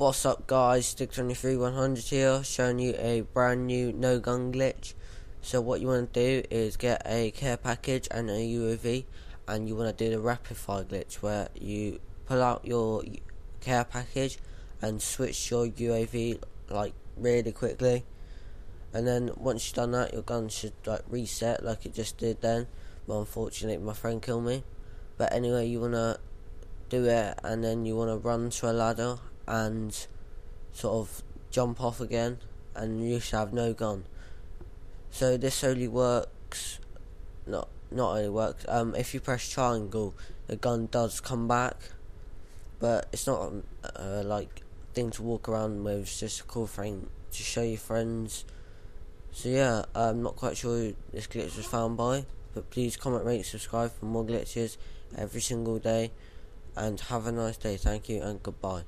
What's up guys, Stig23100 here, showing you a brand new no gun glitch. So what you want to do is get a care package and a UAV and you want to do the rapid fire glitch where you pull out your care package and switch your UAV like really quickly. And then once you've done that your gun should like reset like it just did then. But unfortunately my friend killed me. But anyway you want to do it and then you want to run to a ladder and sort of jump off again and you should have no gun. So this only works not not only works um if you press triangle the gun does come back but it's not uh, like thing to walk around with it's just a cool thing to show your friends. So yeah I'm not quite sure who this glitch was found by but please comment rate subscribe for more glitches every single day and have a nice day. Thank you and goodbye